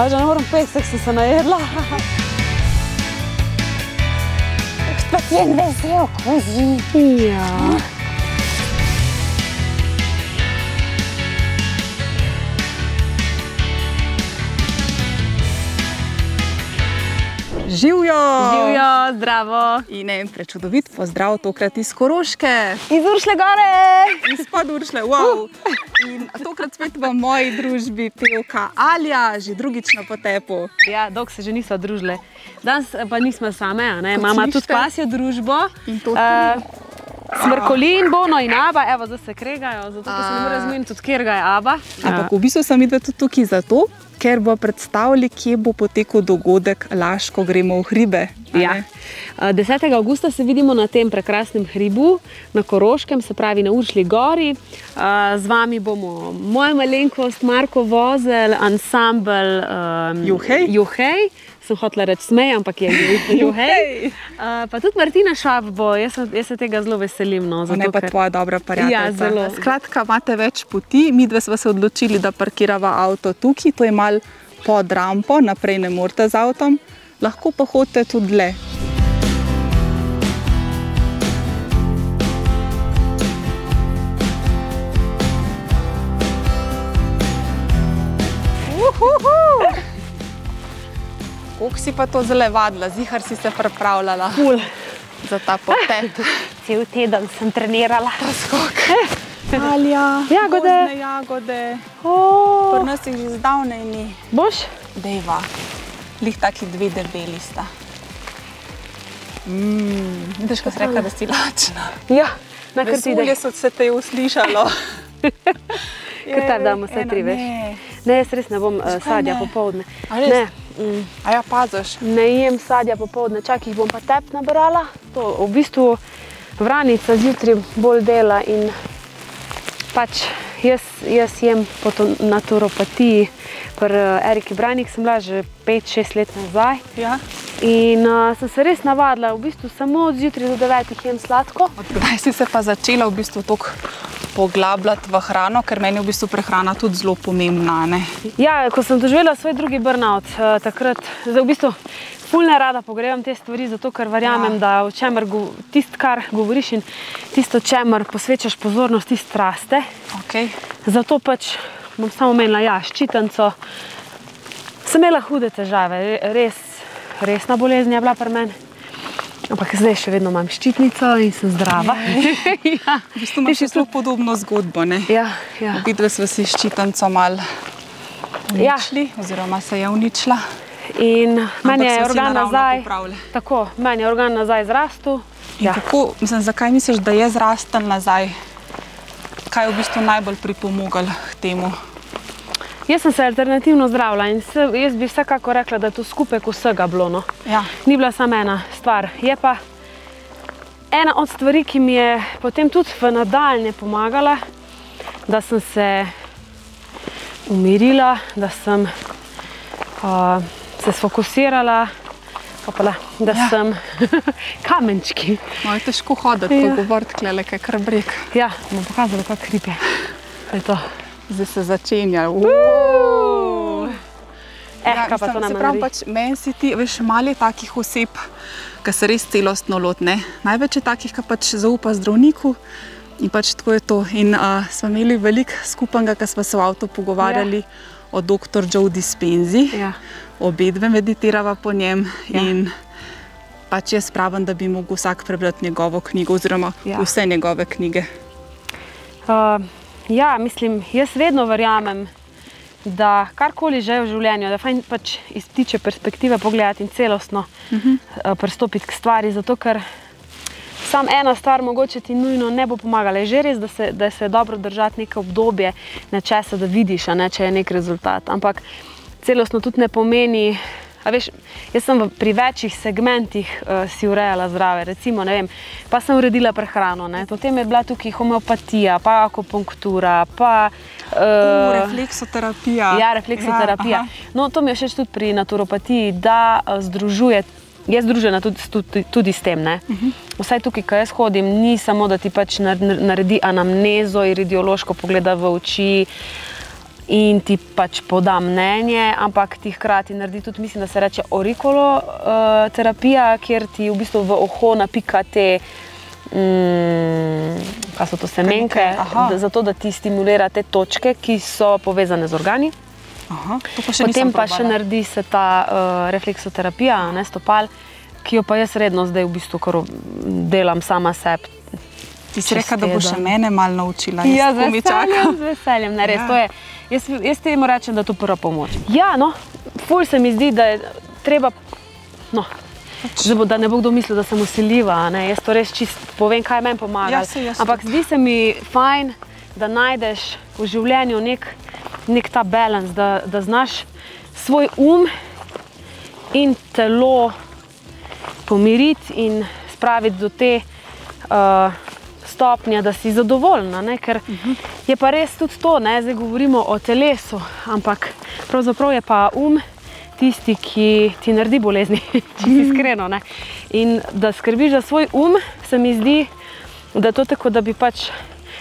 A že ne moram pesek, sem se najedla. Spacjen vesel, kozi. Ja. Živijo! Živijo, zdravo. In en prečudovit pozdrav, tokrat iz Koroške, Iz Uršle gore. izpod Uršle. Wow. In tokrat spet v moji družbi pevka Alja, že drugič na potepu. Ja, dolgo se že nismo družile. Danes pa nismo same, a ne? Mama tudi pasjo družbo. In to Eh, Smrkolin, Bono in Aba, evo, zdaj se kregajo, zato ker se ne more zmeniti, od kjer ga je Aba. Ampak v bistvu sem videla tudi tukaj zato, ker bo predstavili, kje bo potekal dogodek Laško gremo v hribe. Ja. ne? Eh, 10. avgusta se vidimo na tem prekrasnem hribu na Koroškem, se pravi na Uršli gori. Z vami bomo moja malenkost, Marko Vozel, ansambl um, Juhej. Juhej. Sem hotela reči smej, ampak je Juhej. Juhej. Uh, pa tudi Martina Šab bo, jaz, jaz se tega zelo veselim. No, Ne zato, pa ker- tvoja dobra prijateljica. Ja, zelo. Skratka, imate več poti, mi dve smo se odločili, da parkirava avto tukaj, to je mal pod rampo, naprej ne morete z avtom, lahko pa hodite tudi le. Kako si pa to zelo vadila, zihar si se pripravljala Ful. za ta potep. Cel teden sem trenirala. Skok. Alja, Jagode. jagode. Oh, Pri nas jih že zdavnaj ni. boš? Dejva, lih taki dve debeli sta. Mm, vidiš, ko si rekla, da si lačna. Ja, na kar ti ide. so se te uslišalo. Kar tam damo vse tri, veš. ne. Ne, jaz res ne bom uh, sadja ne? popovdne. A res? Ne, mm, A ja, paziš. ne jem sadja popovdne, čakaj, jih bom pa tep nabrala. To, v bistvu vranica zjutraj bolj dela in pač jaz, jaz jem po naturopatiji. Pri uh, Eriki Branik sem bila že 5-6 let nazaj Ja. in uh, sem se res navadila, v bistvu samo od zjutraj do 9 jem sladko. Kdaj si se pa začela v bistvu tako poglabljati v hrano, ker meni je v bistvu prehrana tudi zelo pomembna. Ne? Ja, ko sem doživela svoj drugi burnout, uh, takrat, v bistvu fulne rada pogrevam te stvari, zato ker verjamem, Ja. da o čemer tisto, kar govoriš in tisto, čemer posvečaš pozornost, tisto raste. Okay. Zato pač bom samo omenila, ja, ščitenco. Sem imela hude težave, re- res, resna bolezen je bila pri meni. Ampak zdaj še vedno imam ščitnico in sem zdrava. ja, V bistvu imaš zelo podobno zgodbo. Ne? ja, ja. Vidve smo si ščitanco mal Ja. uničili, oziroma se je uničila. In meni je organ nazaj. popravili. Tako, meni je organ nazaj zrastel. Ja. Kako, mislim, zakaj misliš, da je zrastel nazaj? Kaj je v bistvu najbolj pripomoglo k temu? Jaz sem se alternativno zdravila in se, jaz bi vsekako rekla, da je to skupek vsega bilo. No. Ja. Ni bila samo ena stvar. Je pa ena od stvari, ki mi je potem tudi v nadaljne pomagala, da sem se umirila, da sem uh, se sfokusirala, opala, da Ja. ja. sem kamenčki. No, je težko hoditi, Ja. ja. govoriti, klele, kaj kar breg. Ja, bom pokazala, kako hrib je. Zdaj se začenja. Eh, kaj pa to nam se pravi, pač meni si ti, veš, malo je takih oseb, ki se res celostno lotne. Največ je takih, ki pač zaupa zdravniku. In pač tako je to. In uh, smo imeli veliko skupnega, ker smo se v avtu pogovarjali ja. O dr. Joe Dispenzi. Ja. Obe dve meditirava po njem. Ja. In pač jaz pravim, da bi mogel vsak prebrati njegovo knjigo, oziroma Ja. vse njegove knjige. Uh, ja, mislim, jaz vedno verjamem, da karkoli že v življenju, da fajn pač iz ptiče perspektive pogledati in celostno uh -huh. uh, pristopiti k stvari. Zato, ker sam ena stvar mogoče ti nujno ne bo pomagala. Je že res, da se, da se je dobro držati neko obdobje nečesa, da vidiš, ne, če je nek rezultat. Ampak celostno tudi ne pomeni. A Veš, jaz sem pri večjih segmentih uh, si urejala zdrave, recimo, vem, pa sem uredila prehrano, ne. potem je bila tukaj homeopatija, pa akupunktura, pa Uh, uh, refleksoterapija. Ja, refleksoterapija. aha. No, to mi je všeč tudi pri naturopatiji, da eh, združuje. Je združena tudi, tudi, tudi s tem. Uh -huh. Vsaj tukaj, ko jaz hodim, ni samo, da ti pač nar- nar- naredi anamnezo, iridiološko pogleda v oči. in ti pač poda mnenje, ampak ti hkrati naredi tudi, mislim, da se reče orikolo uh, terapija, kjer ti v bistvu v oko napika te. Mm, kaj so to semenke? Aha. Da, zato, da ti stimulira te točke, ki so povezane z organi. Aha, pa še Potem pa še probala. naredi se ta uh, refleksoterapija, ne stopal, ki jo pa jaz redno zdaj v bistvu delam sama sebi. Ti si rekla, da boš še mene malo naučila. Ja, z veseljem, z veseljem, ne res. Ja. Je, jaz, jaz temu rečem, da je to prva pomoč. Ja, no, ful se mi zdi, da je treba. No, Zdaj bo, da ne bo kdo mislil, da sem usiljiva. ne. Jaz to res čist povem, kaj meni pomaga. Ja, jaz Ampak zdi se mi fajn, da najdeš v življenju nek, nek ta balans, da, da znaš svoj um in telo pomiriti in spraviti do te uh, stopnje, da si zadovoljna. Ne? Ker je pa res tudi to, ne? zdaj govorimo o telesu, ampak pravzaprav je pa um tisti, ki ti naredi bolezni, če si iskreno. Ne? In da skrbiš za svoj um, se mi zdi, da je to tako, da bi pač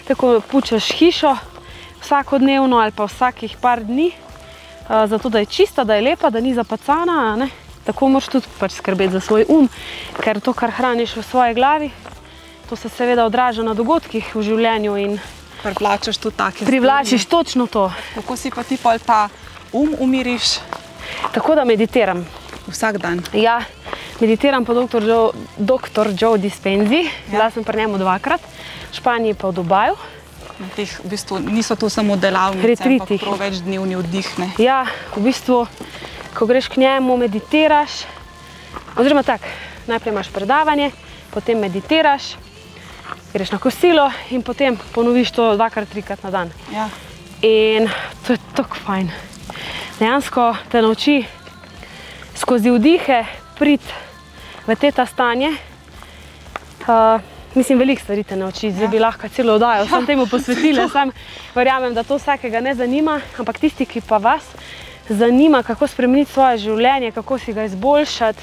tako pučeš hišo vsakodnevno ali pa vsakih par dni, uh, zato da je čista, da je lepa, da ni zapacana. ne. Tako moraš tudi pač skrbeti za svoj um, ker to, kar hraniš v svoji glavi, to se seveda odraža na dogodkih v življenju in Privlačiš tudi take privlačiš točno to. stvari. Kako si pa ti pol ta um umiriš Tako da meditiram. vsak dan? Ja, meditiram po dr. Joe, dr. Joe Dispenzi. Ja. Bila sem pri njemu dvakrat, v Španiji pa v Dubaju. Teh, v bistvu, niso to samo delavnice, Retriti. ampak prav večdnevni oddih. Ne? Ja, v bistvu, ko greš k njemu, meditiraš. Oziroma, tako, najprej imaš predavanje, potem meditiraš, greš na kosilo in potem ponoviš to dvakrat, trikrat na dan. Ja. In to je tako fajn. Dejansko te nauči skozi vdihe priti v te ta stanje. Uh, mislim, veliko stvari te nauči, zdaj bi lahko celo oddajo, sem temu posvetila. Sam verjamem, da to vsakega ne zanima, ampak tisti, ki pa vas zanima, kako spremeniti svoje življenje, kako si ga izboljšati,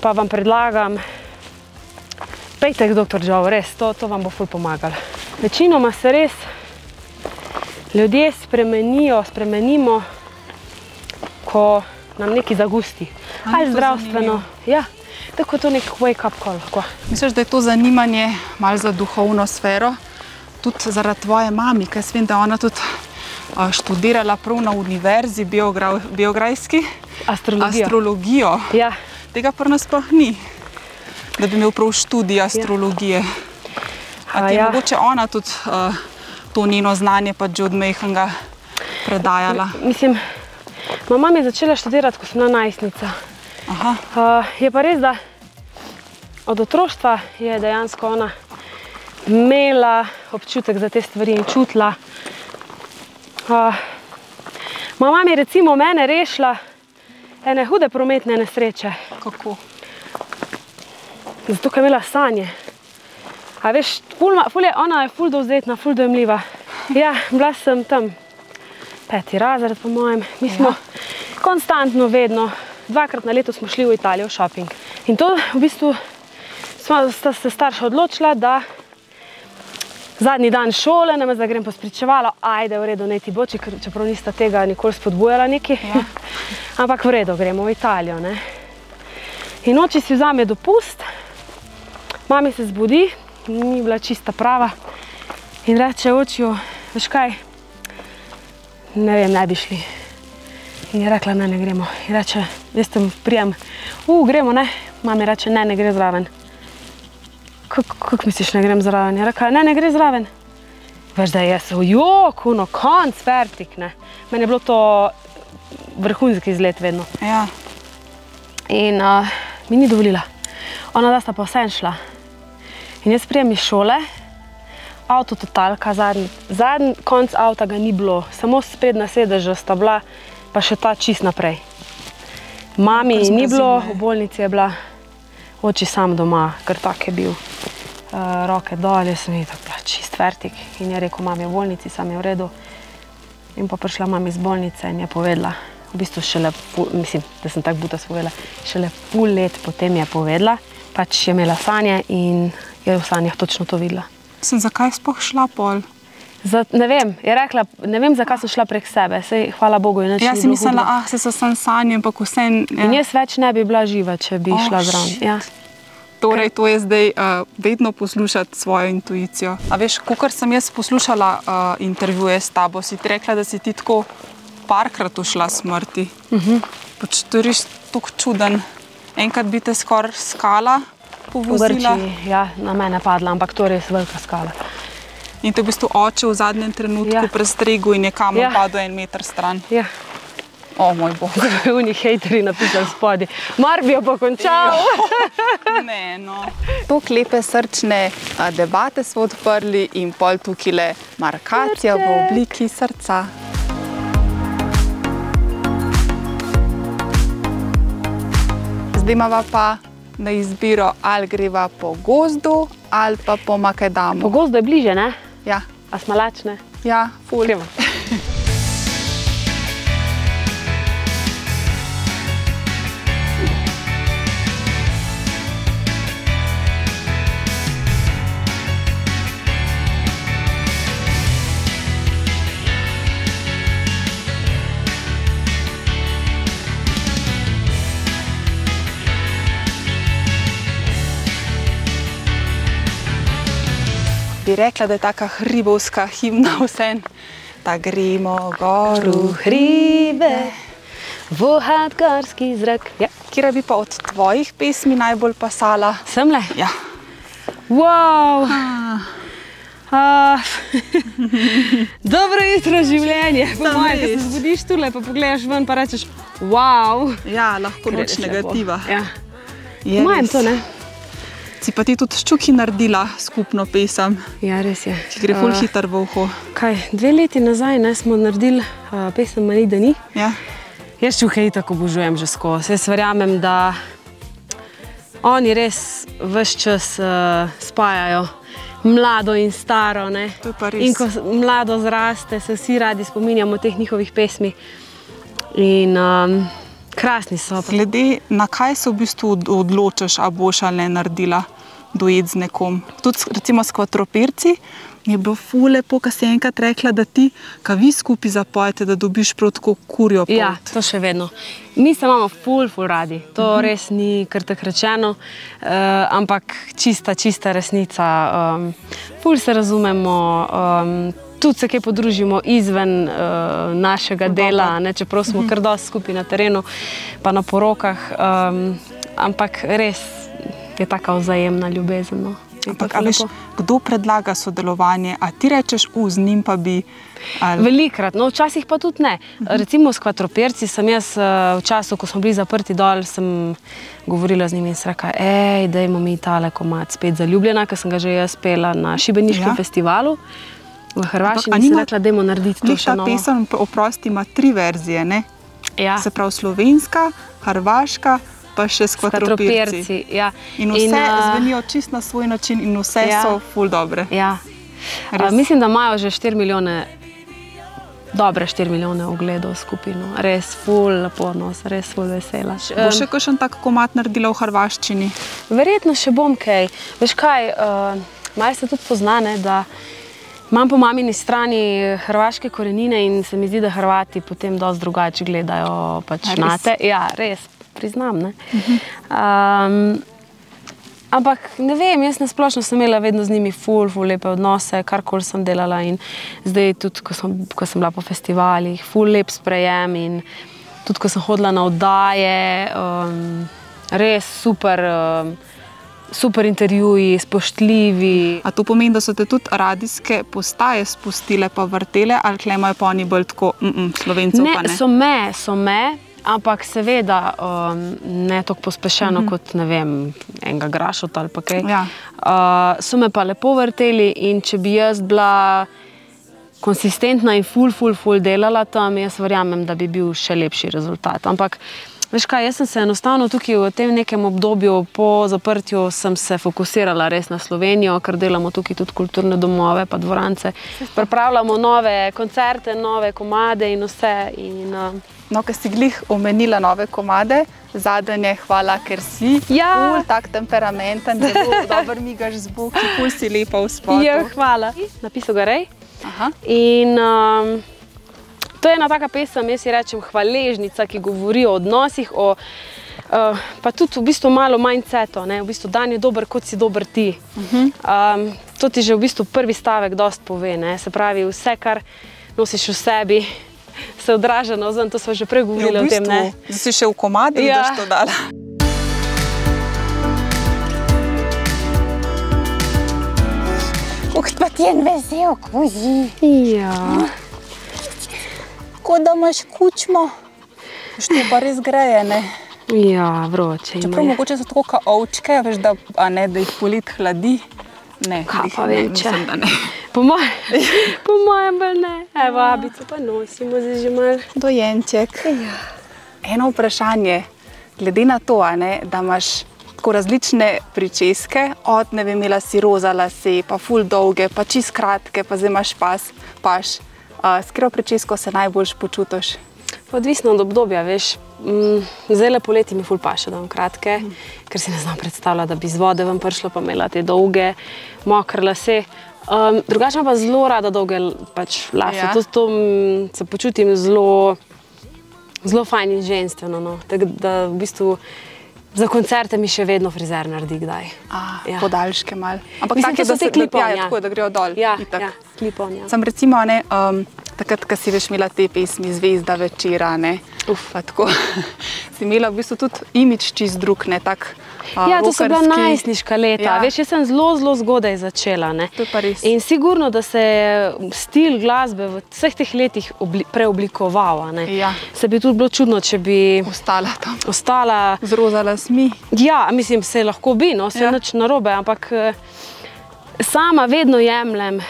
pa vam predlagam, pejte k dr. Joe, res, to, to vam bo ful pomagalo. Večinoma se res ljudje spremenijo, spremenimo, ko nam nekaj zagusti. A, Ali zdravstveno. Ja, tako je to nek wake-up call. Lahko. Misliš, da je to zanimanje malo za duhovno sfero, tudi zaradi tvoje mame, ker vem, da ona tudi a, študirala prav na univerzi, biogra, biografski Astrologija. astrologijo. Ja, Tega pa nas pa ni, da bi imel prav študij astrologije. A A je ja. mogoče ona tudi uh, to njeno znanje pač že od mehanga predajala? mislim, mama je začela študirati, ko sem bila najstnica. Aha, Uh, je pa res, da od otroštva je dejansko ona imela občutek za te stvari in čutila. Uh, mama je recimo mene rešila ene hude prometne nesreče, kako? zato ker je imela sanje. A veš, ful, ful je, ona je ful dovzetna, ful dojemljiva. Ja, bila sem tam peti razred, po mojem. Mi smo ja. konstantno, vedno, dvakrat na leto smo šli v Italijo v šoping. In to v bistvu smo sta se starša odločila, da zadnji dan šole, ne da grem pospričevalo, ajde, v redu, ne ti bo, če- čeprav nista tega nikoli spodbujala neki. Ja. Ampak v redu, gremo v Italijo. Ne? In oči si vzame dopust, mami se zbudi, ni bila čista prava in reče očju, veš kaj, ne vem, ne bi šli. In je rekla, ne, ne gremo. In reče, jaz tam prijem, u, gremo, ne. Mami reče, ne, ne gre zraven. Kako kak misliš, ne grem zraven? Je rekla, ne, ne gre zraven. Veš, da je jaz, ojok, no, konc, vertik, ne. Meni je bilo to vrhunski izlet vedno. Ja. In uh, mi ni dovolila. Ona da sta pa vse šla. In jaz prijem iz šole, avto totalka, zadnji, zadnji konc avta ga ni bilo, samo sprednja sedeža sta bila, pa še ta čist naprej. Mami Kar ni bilo, je. v bolnici je bila, oči sam doma, ker tak je bil. Uh, roke dol, jaz sem jih tako bila čist vertik in je rekel, mami je v bolnici, sam je v redu. In pa prišla mama iz bolnice in je povedala, v bistvu šele, pol, mislim, da sem tako buta povedala, šele pol let potem je povedala, pač je imela sanje in je v sanjah točno to videla. Sem zakaj sploh šla pol? Za, ne, vem, je rekla, ne vem, zakaj sem šla prek sebe. Sej, hvala Bogu. je nič Jaz ni si bilo mislila, ah, se so sam sanje, ampak vse. In jaz več ne bi bila živa, če bi Oh, šla zraven. Ja. Torej, to je zdaj uh, vedno poslušati svojo intuicijo. A veš, ko sem jaz poslušala uh, intervjuje s tabo, si ti rekla, da si ti tako parkrat ušla smrti. Uh -huh. pač to je res tako čuden. Enkrat bi te skoraj skala povozila Grčiji, ja, na mene padla, ampak to je res velika skala. in te v bistvu oče v zadnjem trenutku ja. Ja. prestregu in je kamen ja. Ja. padel en meter stran. Ja. O moj bog. Oni hejteri napisali spodaj. Mar bi jo pa končal. Ne, no. To klepe srčne debate smo odprli in pol tukaj le markacija v obliki srca. Zdaj imamo pa na izbiro, ali greva po gozdu ali pa po Makedamu. Po gozdu je bliže, ne? Ja, A smo lačne? ja, ful. Bi rekla, da je taka hribovska himna vse. Da gremo gor v hribe, vohat gorski zrak. Ja. Kira bi pa od tvojih pesmi najbolj pasala? Sem le. Ja. Wow. Uh, dobro jutro, življenje. Po mojem, ko se zbudiš tule, pa pogledaš ven, pa rečeš, wow. ja, lahko noč negativa. Ja. Po mojem to ne. Si pa ti tudi s čuki naredila skupno pesem, Ja, res je. ki gre ful Uh, hitro v uho. Kaj, dve leti nazaj ne, smo naredili uh, pesem Mani, da ni. Ja. Jaz čuhaj tako obožujem že skozi. Jaz verjamem, da oni res vse čas uh, spajajo. Mlado in staro. Ne? To je pa res. In ko mlado zraste, se vsi radi spominjamo teh njihovih pesmi. In um, krasni so. pa- Glede na kaj se v bistvu od- odločiš, a boš ali ne naredila duet z nekom. Tudi recimo s kvatroperci je bilo ful lepo, ko si enkrat rekla, da ti, ka vi skupaj zapojete, da dobiš prav tako kurjo pot. Ja, to še vedno. Mi se imamo ful, ful radi. To uh -huh. res ni kar tako rečeno, uh, ampak čista, čista resnica. Um, ful se razumemo. Um, Tudi se kaj podružimo izven uh, našega dela, ne, čeprav smo kar dosti skupaj na terenu, pa na porokah. Um, ampak res je taka vzajemna ljubezen. No. Ampak, veš, kdo predlaga sodelovanje, a ti rečeš, u, z njim pa bi. Ali... Velikrat, no, včasih pa tudi ne. Recimo s kvatroperci sem jaz eh, v času, ko smo bili zaprti dol, sem govorila z njimi in sem rekla, hej, dajmo mi tale komat spet zaljubljena, ker sem ga že jaz pela na Šibeniškem ja. festivalu v In sem nima- rekla, dajmo narediti to ta novo. pesem, oprosti, ima tri verzije. Ne? Ja, Se pravi slovenska, hrvaška, pa še s kvatroperci. Ja. In vse in, uh, zvenijo čist na svoj način, in vse ja. So ful dobre. Ja. Res. A, mislim, da imajo že 4 milijone, dobre 4 milijone ogledov skupino. Res ful, lepo nos, res ful vesela. Bo še kakšen tak komat naredila v hrvaščini? Verjetno še bom kaj. Veš kaj, uh, malo se tudi poznane, da imam po mamini strani hrvaške korenine in se mi zdi, da Hrvati potem dosti drugače gledajo pač A na te. Ja, res, priznam. Ne? Um, ampak ne vem, jaz nasplošno sem imela vedno z njimi ful, ful lepe odnose, karkoli sem delala in zdaj tudi, ko sem, ko sem bila po festivalih, ful lep sprejem in tudi, ko sem hodila na oddaje, um, res super. Um, Super intervjuji, spoštljivi. A to pomeni, da so te tudi radijske postaje spustile, pa vrtele, ali klemajo pa oni bolj tako, mm -mm, slovencev pa Ne, ne. so me, so me, ampak seveda um, ne tako pospešeno mm -hmm. kot vem, enega grašota ali kaj. Ja. Uh, so me pa lepo vrteli in če bi jaz bila konsistentna in ful, ful, ful delala tam, jaz verjamem, da bi bil še lepši rezultat. Ampak Veš kaj, jaz sem se enostavno tukaj v tem nekem obdobju po zaprtju sem se fokusirala res na Slovenijo, ker delamo tukaj tudi kulturne domove, pa dvorance. Pripravljamo nove koncerte, nove komade in vse. In, uh, No, ker si glih omenila nove komade, zadnje, hvala, ker si. Ja. Ful, tak temperamenten, zelo dober migaš z boki, ful si lepa v spotu. Ja, hvala. Napisal ga rej. Aha. In um, to je ena taka pesem, jaz ji rečem hvaležnica, ki govori o odnosih, o, uh, pa tudi v bistvu malo mindsetu, ne? v bistvu dan je dober, kot si dober ti. Uh -huh. um, to ti že v bistvu prvi stavek dost pove. Ne? Se pravi, vse, kar nosiš v sebi, se odraža na ozem, to smo že prej govorili Ja, v o tem. Ne? bistvu, Zdaj si še v komadu, Ja. da si to dala. Uх, pa ti en vesel kozi. Ja. Kot da imaš kučmo. Što pa res greje, ne? ja, vroče. Čeprav je. mogoče so tako kot ovčke, veš, da, ne, da jih polit hladi. Ne, Kaj pa vem, če. mislim, ne. Po mojem, po mojem, bolj ne. Evo, abico pa nosimo zdaj že malo. Dojenček. Ja. Eno vprašanje, glede na to, ne, da imaš tako različne pričeske, od ne vem, imela si roza lase, pa ful dolge, pa čist kratke, pa zdaj imaš pas, paš. S katero pričesko se najbolj počutiš? Odvisno od obdobja, veš. Mm, Zdaj le poleti mi ful paše, da imam kratke, mm. ker si ne znam predstavljati, da bi iz vode ven prišla, pa imela te dolge, mokre lase. Um, drugače pa zelo rada dolge pač, lase. Ja. To, to mm, se počutim zelo, zelo fajn in ženstveno. No. Tako da v bistvu za koncerte mi še vedno frizer naredi kdaj. A, ja. Podaljške mal. Ampak Mislim, take, to so da te se klipon, ja, ja. tako, da grejo dol. Ja, itak. ja, klipon. Ja. Sem recimo ne, um, takrat, ko si veš imela te pesmi Zvezda večera, ne, Uf. pa tako, si imela v bistvu tudi imič čist drug, ne tak. Uh, Ja, to so bila najstniška leta. Ja. Veš, jaz sem zelo, zelo zgodaj začela. Ne? In sigurno, da se je stil glasbe v vseh teh letih obli preoblikoval. Ja. Se bi tudi bilo čudno, če bi Ostala tam ostala. z roza lasmi. Ja, mislim, se lahko bi, no, se Ja. ja. nič narobe, ampak eh, sama vedno jemljem.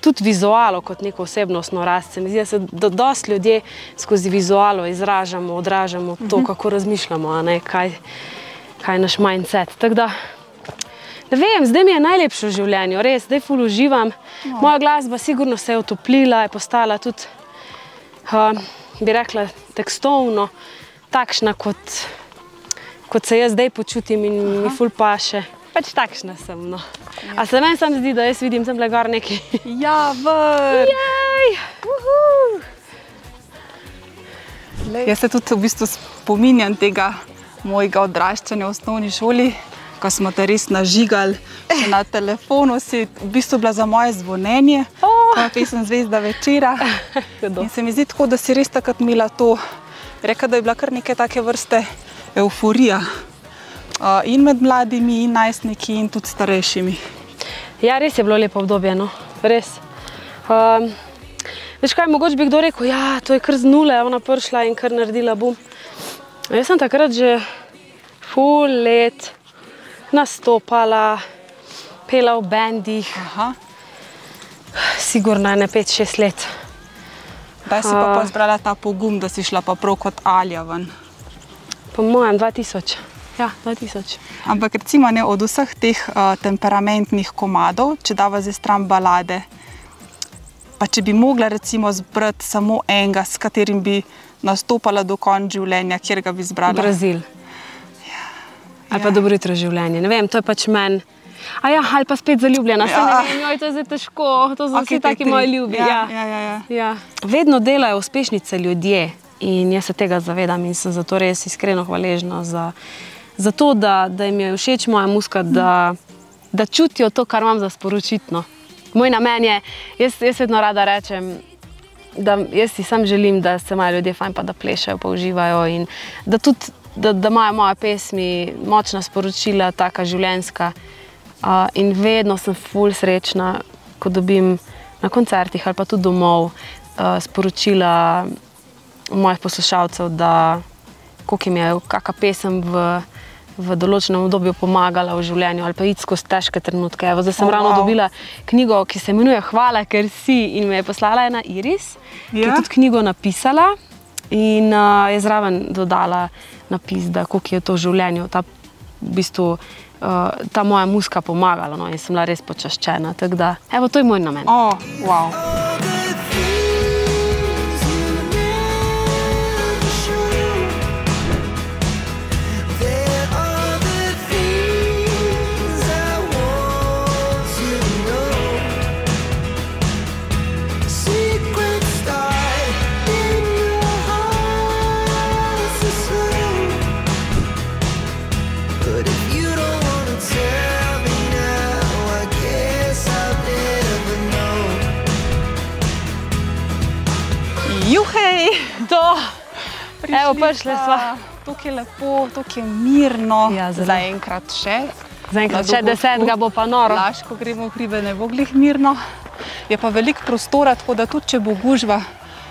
Tudi vizualo kot neko osebnostno rast. Se mi zdi, da se do, dosti ljudje skozi vizualo izražamo, odražamo to, uh -huh. kako razmišljamo, ne, kaj, kaj je naš mindset. Tako da, ne vem, zdaj mi je najlepše v življenju, res, zdaj ful uživam. No. Moja glasba sigurno se je otoplila, je postala tudi, uh, bi rekla, tekstovno takšna, kot, kot se jaz zdaj počutim in Aha. mi ful paše. Pač takšna sem. No. Ja. A se meni sam zdi, da jaz vidim tam le gor neki. Ja, vr. Jej! Uhu! Jaz se tudi v bistvu spominjam tega mojega odraščanja v osnovni šoli, ko smo te res nažigali še na telefonu, si v bistvu bila za moje zvonjenje, Oh. oh. pesem Zvezda večera. In se mi zdi tako, da si res takrat imela to, reka, da je bila kar neke take vrste euforija. Uh, in med mladimi, in najstniki, in tudi starejšimi. Ja, res je bilo lepo obdobje, no. res. Um, veš kaj, mogoče bi kdo rekel, da to je kar z nule, ona prišla in kar naredila bum. A Jaz sem takrat že full let nastopala, pela v bendih, Aha. sigurno ne 5-6 let. Kdaj si pa A. pa zbrala ta pogum, da si šla pa prav kot Alja ven? Po mojem 2000. Ja, 2000. Ampak recimo ne, od vseh teh uh, temperamentnih komadov, če dava zdaj stran balade, pa če bi mogla recimo zbrati samo enega, s katerim bi nastopala do konca življenja, kjer ga bi zbrala. Brazil. Ali pa Ja. dobro jutro življenje. Ne vem, to je pač meni. A ja, ali pa spet zaljubljena. Ja. Ja. Ne vem, joj, to je zdaj težko, to so okay, vsi taki moji ljubi. Ja, Ja. ja, ja, ja. Ja. Vedno delajo uspešnice ljudje in jaz se tega zavedam in sem zato res iskreno hvaležna za, za to, da, da jim je všeč moja muska, da, da čutijo to, kar imam za sporočiti. no. Moj namen je, jaz, jaz vedno rada rečem, da jaz si sam želim, da se imajo ljudje fajn, pa da plešajo, pa uživajo in da tudi da, da imajo moje pesmi močna sporočila, taka življenjska. Uh, in vedno sem ful srečna, ko dobim na koncertih ali pa tudi domov uh, sporočila mojih poslušalcev, da koliko jim je kakšna pesem v, v določenem obdobju pomagala v življenju ali pa iti skozi težke trenutke. Evo, zdaj sem Oh, ravno wow. dobila knjigo, ki se imenuje Hvala, ker si in me je poslala ena Iris, ja? ki Ja? je tudi knjigo napisala in uh, je zraven dodala napis, da koliko je to v življenju. Ta, v bistvu, Uh, ta moja muska pomagala no, in sem bila res počaščena. Tako da, evo, to je moj namen. Oh, wow. Evo, prišli sva. Tukaj je lepo, tukaj je mirno. Ja. Zaenkrat še. Zaenkrat še desetega bo pa noro. Laž, ko gremo v hribe, ne bo glih mirno. Je pa veliko prostora, tako da tudi če bo gužva,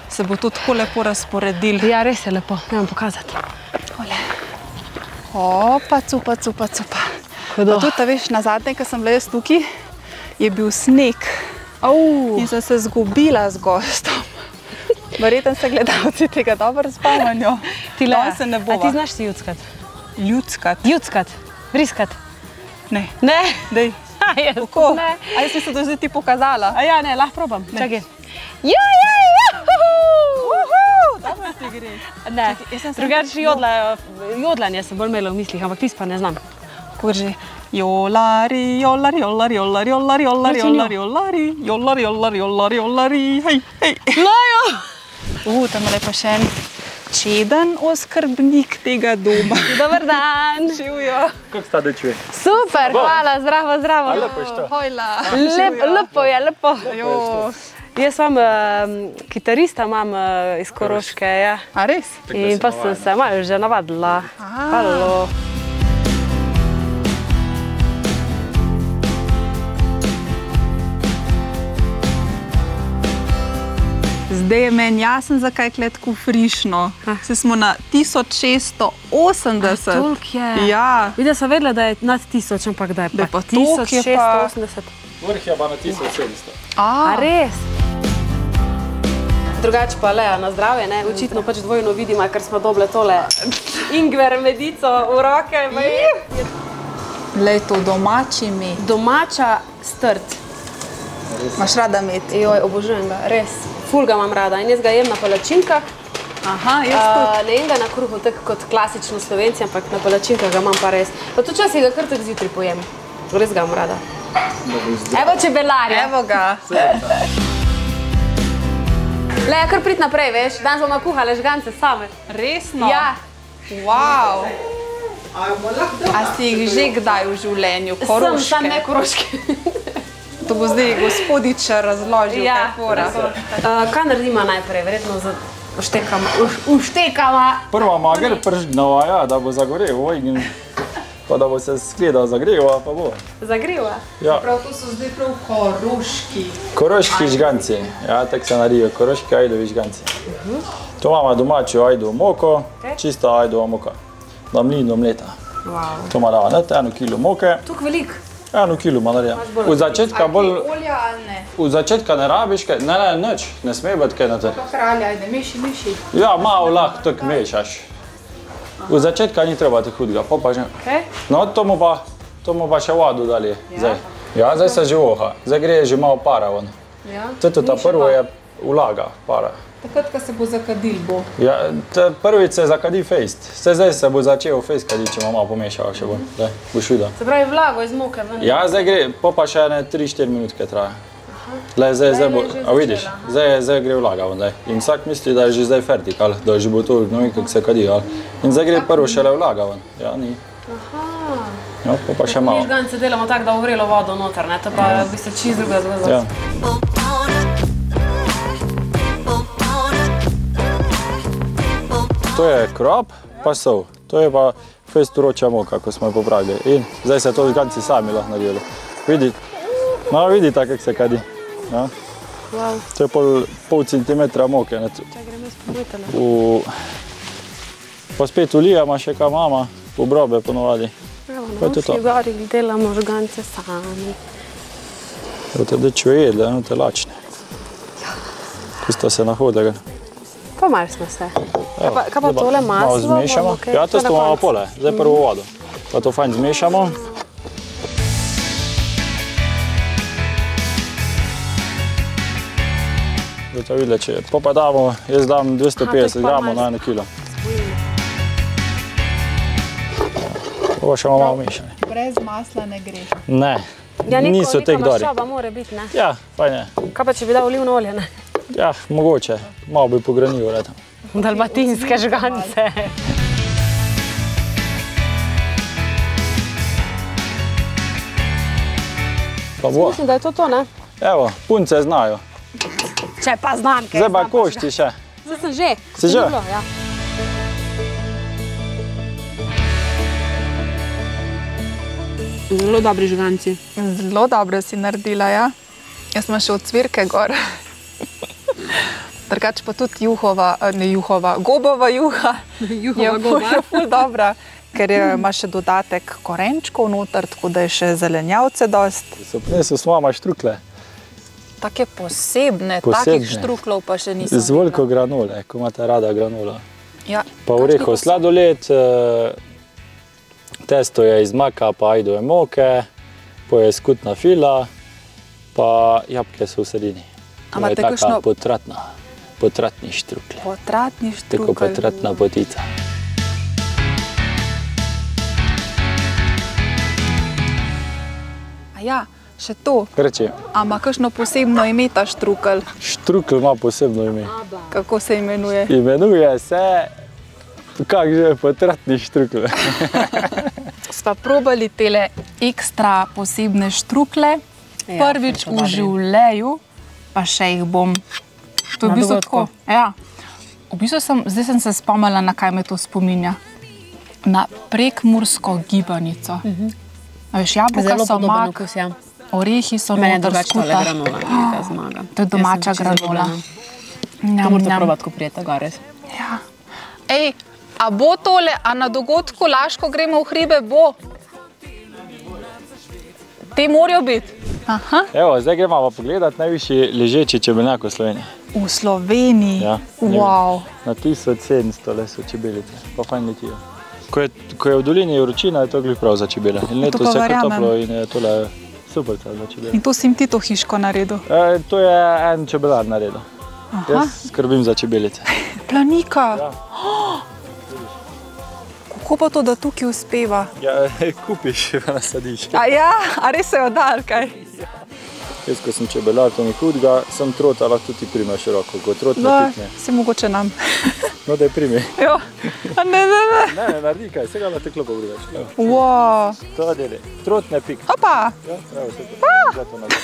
se bo to tako lepo razporedil. Ja, res je lepo, ne vam pokazati. Opa, cupa, cupa, cupa. Hudo. Pa tudi, veš, na zadnje, ko sem bila jaz tukaj, je bil sneg Au. in sem se zgubila z gostom. Verjetno se gledalci tega dobro spomnijo. Ti le, se ne bo. A ti znaš si judskat? Ljudska. Judskat, vriskat. Ne. Ne? Dej. A jaz Kako? Ne. A jaz mislim, da zdaj ti pokazala. A ja, ne, lahko probam. Ne. Čakaj. Ja, ja, ja. Dobro ti gre. Ne, sem se drugače jodla, jodlanje sem bolj imela v mislih, ampak tis pa ne znam. Že? Jolari, jolari, jolari, jolari, jolari, jolari, jolari, jolari, jolari, jolari, jolari, jolari, hej, hej. Lajo! Uh, tam je pa še en čeden oskrbnik tega doma. Dobar dan. Živijo. Kako sta dečve? Super, hvala, zdravo, zdravo. Lepo je što. Hojla. Lep, lepo je, lepo. Jo. Jaz sem um, kitarista, imam uh, iz Koroške. Ja. A res? In pa sem se malo že navadila. Halo. Zdaj je meni jasno, zakaj je tako frišno. Se smo na 1680. Toliko je. Ja, Videla sem vedela, da je nad tisoč, ampak da je Da pa pa toliko, je pa- 1680. Vrh je pa na 1700. A A, res? Drugače pa le, na zdravje, ne? očitno pač dvojno vidimo, ker smo dobile tole ingver medico v roke. Lej to domači med. Domača strt. Imaš rada med? Joj, obožujem ga, res. Ful ga imam rada in jaz ga jem na palačinkah. Aha, jaz. Uh, ne jem ga na kruhu, tako kot klasično slovenci, ampak na palačinkah ga imam pa res. Pa tudi včasih ga kar tako zjutraj pojem. Res ga imam rada. Evo čebelarja. Evo ga. Le, kar prid naprej, veš, danes bomo kuhale žgance same. Resno? Ja, Wow. A si jih že kdaj v življenju sem koroške? sam ne koroški. To bo zdaj gospodič razložil, ja, kaj fora. uh, kaj naredimo najprej? Verjetno za uštekama. Uš, uštekama. Prva mager pržgnova, ja, da bo zagorel, oj, in pa da bo se skledal zagreval, pa bo. Zagriva. Ja. Prav to so zdaj prav koroški. Koroški žganci, ja, tako se naredijo, koroški ajdovi žganci. To imamo domačo ajdovo moko, čista ajdova moka, na mlinu mleta. Wow. To ima da, ne, eno kilo moke, Tukaj velik. Eno kilo ima naredi. Od začetka bolj, Olja ali ne? od začetka ne rabiš, kaj, ne, ne, nič, ne sme biti kaj na tem. Pa kralja, ajde, miši, miši. Ja, malo lahko tako mešaš. Od začetka ni treba tako hudega, pol pa že. Okay. No, to mu pa, to mu pa še vodo dali. Zdaj. Ja, zdaj se že oha, zdaj gre že malo para ven. Ja. Tudi ta prvo je vlaga para. Takrat, ko se bo zakadil, bo. Ja, prvič se zakadi fejst, Saj zdaj se bo začel fejst kaditi, če bomo malo pomešali še bolj. Zdaj, boš videl. Se pravi, vlago iz moke ven. Ja, zdaj gre, pol pa še ne 3-4 minutke traja. Le, zdaj, zdaj, bo, je a vidiš, aha. zdaj, je- zdaj gre vlaga ven. Zdaj. In vsak misli, da je že zdaj fertik, ali da že bo to, ne vem, kako se kadi. Ali. In zdaj gre prvo šele vlaga ven. Ja, ni. Ja, pol pa še Mi malo. žgance delamo tako, da bo vrelo vodo noter, ne? to pa v bistvu čist druga zgodba. Ja. To je krop, pa sol. To je pa fest uroča moka, ko smo jo popravili. In zdaj se to zganci sami lahko naredijo. Vidi, no, vidite, kako se kadi. Ja. Wow. To je pol, pol centimetra moke. Ne. Če gremo jaz pomojtele. V, pa spet ulijamo še kaj mama, v brobe ponovadi. Evo, na to. Uvški gori delamo žgance sami. Da čujedle, no te lačne. Tisto se nahodega. Pa malo smo se. Kaj pa, kaj pa Zdaj tole maslo? Malo zmešamo. kaj- Ja, to to na imamo pole, zdaj prvo vodo. Pa to fajn zmešamo. Boste videli, če pa pa damo, jaz dam 250 pa gramov na eno kilo. Pa še malo mešali. Brez masla ne gre. Ne, Ja, neko, niso tek dori. maščoba mora biti, ne? Ja, fajn je. Kaj pa, če bi dal olivno olje, ne? Ja, mogoče, malo bi pogranil. Leto. Dalmatinske žgance. Pa Mislim, da je to to, ne? evo, punce znajo. Če pa znam, kaj Zdaj pa znam, košti še. Zdaj sem že. Si že? Bilo, Ja. Zelo dobri žganci. Zelo dobro si naredila, ja. Jaz sem še od cvirke gor. Drugač pa tudi juhova, eh, ne juhova, gobova juha. Juhova je goba. je ful dobra, ker je, ima še dodatek korenčkov noter, tako da je še zelenjavce dost. So prinesel s mama štrukle, Take posebne, Posebne. takih štruklov pa še nisem. z veliko granule, ko imate rada granula. Ja. Pa orehov sladoled, eh, testo je iz maka, pa ajdove moke, pa je skutna fila, pa jabke so v sredini. To A je taka kakšno- potratna, potratni štrukle, Potratni tako štrukelj. potratna potica. A ja, še to. Reči, A ima kakšno posebno ime ta štrukelj? štrukelj ima posebno ime. Kako se imenuje? Imenuje se, kako že, potratni štrukelj. Sva probali tele ekstra posebne štrukle, Ja, prvič v dobri. življenju, pa še jih bom. To je v bistvu tako. Ja. V bistvu sem, zdaj sem se spomnila, na kaj me to spominja. Na prekmursko gibanico. Uh -huh. Veš, jabolka Zelo so podoben mak, okus, ja. orehi so Meni je noter, drugače skuta. granola, ki ta zmaga. To je domača granola. To morate njam. probati, ko prijete gor. res. Ja. Ej, a bo tole, a na dogodku Laško gremo v hribe, bo? Te morajo biti. Aha. Evo, zdaj gremo pa pogledat najvišji ležeči čebeljak v Sloveniji. V Sloveniji. Ja, wow. Na 1700 le so čebelice, pa fajn letijo. Ko je, ko je v dolini vročina, je to glih prav za čebele. In letos pa je toplo in je tole super za čebele. In to si jim ti to hiško naredil. E, to je en čebelar naredil. Aha. Jaz skrbim za čebelice. Planika. Ja. Kako pa to, da tukaj uspeva? Ja, kupiš, pa nasadiš. A ja, a res se je oddal kaj? Jaz, ko sem čebelar, to ni hudega, sem trota, lahko tudi prime široko, kot trot ne Da, pikne. si mogoče nam. No, da je primi. Jo. A ne, ne, ne. Ne, ne, naredi kaj, vsega na teklo pogledaš. Evo, Wow. To deli. Trot ne pikne. Opa. Ja, evo, super. Zato nazaj.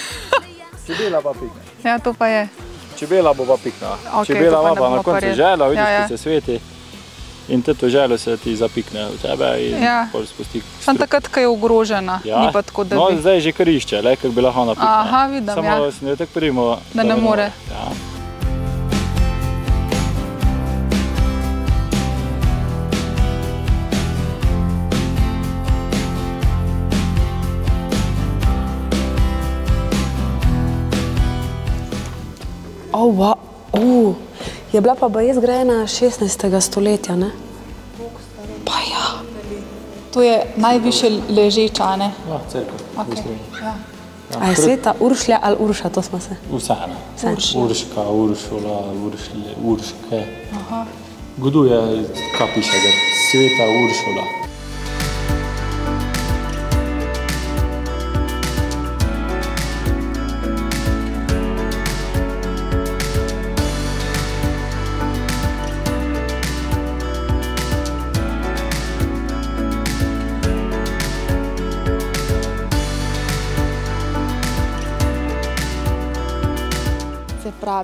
Čebela pa pikne. Ja, to pa je. Čebela bo pa piknila. Okej, to Čebela pa pa na koncu želo, vidiš, Ja, ja. ja, ja. se sveti. In to želo se ti zapikne v tebe in Ja. pol spusti. Sam takrat, ko je ogrožena. Ja. Ni pa tako, da no, bi. zdaj že karišče, le kako bi lahko ona piknila. Aha, vidim, Samo ja. sem jo tako primo, Da ne more. Ja. Oh, wow. uh, je bila pa baje zgrajena 16. stoletja. Ne? Pa ja. To je najviše ležeča, ne? No, cerkev. Okay. Ja. A je sveta Uršlja ali Urša, to smo se. Vseeno. Vseeno. Urška, Uršula, Uršlje, Urške. Kdo je, kaj piše, da sveta Uršula.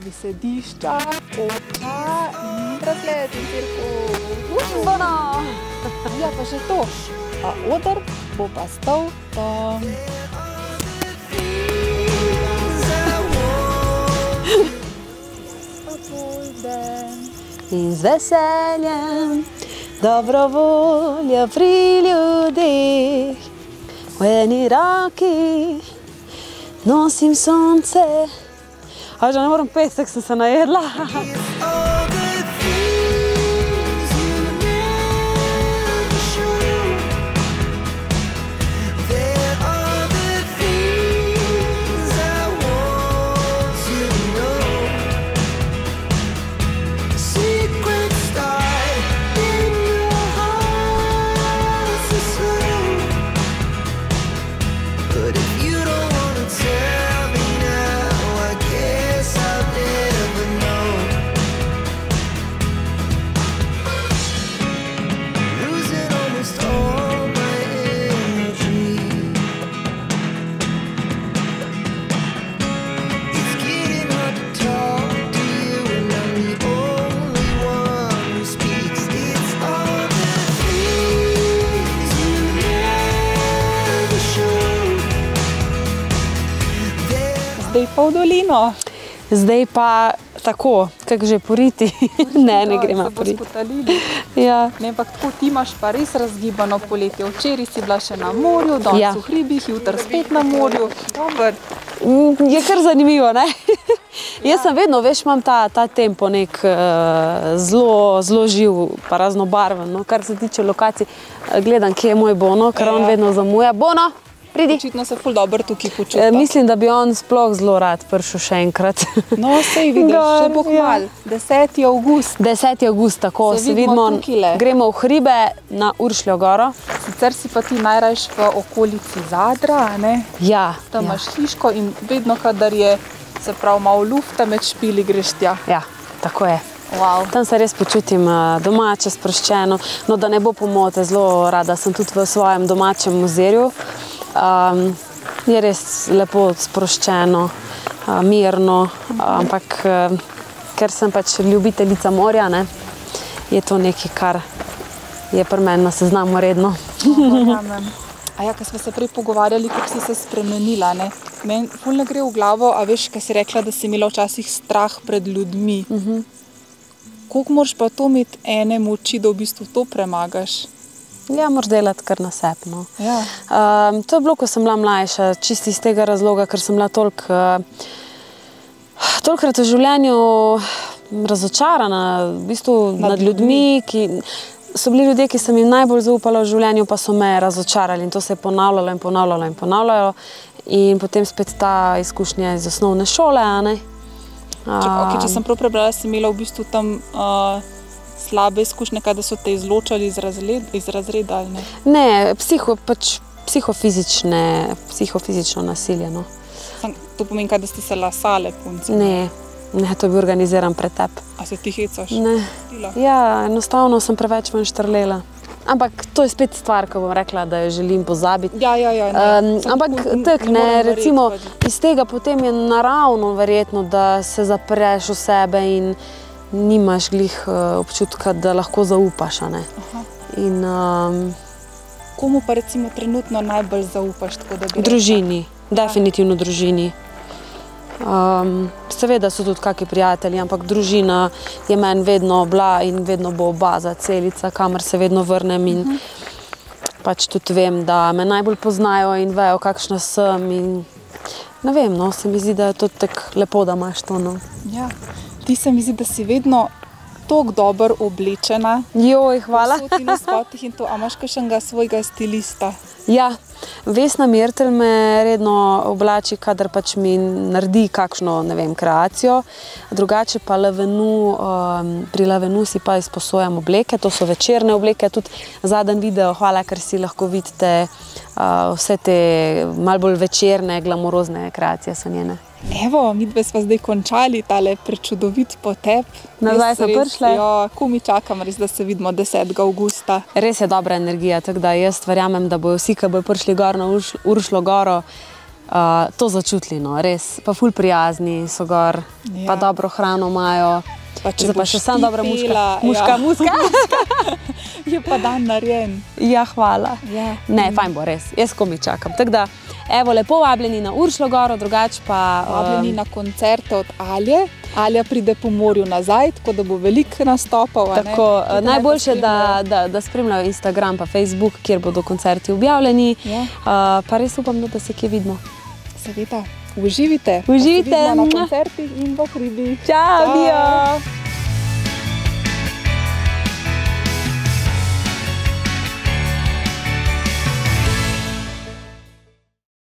Pravi, sedišča, oka in razgled in cirko. Ušbana! Ja, pa še to. A odr bo pa stal tam. In z veseljem, dobro voljo pri ljudeh, v eni roki nosim sonce. A že ne morem peti, tako sem zdaj pa v dolino. Zdaj pa tako, kako že poriti. ne, ne Ja, gremo poriti. Ja. Ne, ampak tako ti imaš pa res razgibano poletje. Včeraj si bila še na morju, danes Ja. ja. v hribih, jutri spet na morju. Dober. Mm, Je kar zanimivo. Ne? Jaz sem vedno, veš, imam ta, ta tempo nek uh, zelo, zelo živ, pa raznobarven. No? Kar se tiče lokacij, eh, gledam, kje je moj Bono, ker on Ja. vedno zamuja. Bono, pridi. Očitno se ful dobro tukaj E, počuti. mislim, da bi on sploh zelo rad prišel še enkrat. No, sej vidiš, Gor, še bo ja. kmal. 10. avgust. 10. avgust, tako Se se vidimo vidimo. Gremo v hribe na Uršljo goro. Sicer si pa ti najrajš v okolici Zadra, ne? Ja, tam ja. imaš hiško in vedno, kadar je se pravi malo lufta med špili, greš tja. ja, tako je. Wow. Tam se res počutim eh, domače, sproščeno. No, da ne bo pomote, zelo rada sem tudi v svojem domačem muzeju. Um, je res lepo sproščeno, uh, mirno, ampak uh, ker sem pač ljubiteljica morja, ne, je to nekaj, kar je pri meni na seznamu redno. A ja, ko smo se prej pogovarjali, kako si se spremenila. Ne? Meni ful ne gre v glavo, a veš, kaj si rekla, da si imela včasih strah pred ljudmi. Uh -huh. Kako moraš pa to imeti ene moči, da v bistvu to premagaš? Ja, moraš delati kar na sebi. No. Ja. Um, to je bilo, ko sem bila mlajša, čisto iz tega razloga, ker sem bila toliko. Uh, Tolkrat v življenju razočarana v bistvu nad, nad ljudmi, ki so bili ljudje, ki sem jim najbolj zaupala v življenju, pa so me razočarali in to se je ponavljalo in ponavljalo in ponavljalo. In potem spet ta izkušnja iz osnovne šole. Če, okay, če sem prav prebrala, si imela v bistvu tam uh, slabe izkušnje, kaj da so te izločali iz, razled, iz razreda. ali Ne? Ne, psiho, pač, psihofizične, psihofizično nasilje. No. To pomeni, kaj, da ste se lasale punce. Ne, ne, to je bil organiziran pretep. A se ti hecaš? Ne. Tila. Ja, enostavno sem preveč ven štrlela. Ampak to je spet stvar, ko bom rekla, da jo želim pozabiti. Ja, ja, ja, ne. Um, ampak ne- tak, ne ne, verjeti, recimo, pač. iz tega potem je naravno verjetno, da se zapreš v sebe in nimaš glih uh, občutka, da lahko zaupaš. In um, Komu pa recimo trenutno najbolj zaupaš? Bi rekla? družini, definitivno družini. Um, seveda so tudi kakšni prijatelji, ampak družina je meni vedno bila in vedno bo baza, celica, kamor se vedno vrnem. In Mhm. pač tudi vem, da me najbolj poznajo in vejo, kakšna sem. In, ne vem, no, se mi zdi, da je to tako lepo, da imaš to. No. Ja. Ti se mi zdi, da si vedno tako dobro oblečena. Joj, hvala. In na spotih in to, a imaš kakšnega svojega stilista? Ja, Vesna Mertel me redno oblači, kadar pač mi naredi kakšno ne vem, kreacijo. Drugače pa Levenu, um, pri Levenu si pa izposojam obleke, to so večerne obleke. Tudi zadnji video, hvala, ker si lahko vidite uh, vse te malo bolj večerne, glamurozne kreacije so njene. Evo, mi dve smo zdaj končali tale prečudovit potep. Nazaj res, prišle. Ja, ko mi čakam, res, da se vidimo 10. augusta. Res je dobra energija, tako da jaz verjamem, da bodo vsi, ki bodo prišli gor na Urš- Uršlo goro, uh, to začutili. No. Res, pa ful prijazni so gor, ja. pa Ja. dobro hrano imajo. Pa če pa še sam dobra muška. Muška, ja. muška. Je pa dan narejen. ja, hvala. Ja. Ne, fajn bo res, jaz komi čakam. Tako da, evo, lepo vabljeni na Uršlo goro, drugače pa. Vabljeni um, na koncerte od Alje. Alja pride po morju nazaj, tako da bo veliko nastopov. Tako, eh, naj najboljše, da, da, da spremljajo Instagram in Facebook, kjer bodo koncerti objavljeni. Ja. Uh, pa res upam, da se kje vidimo. Seveda, uživite. Uživite. na koncertih in v hribi. Čau, Čau. dio!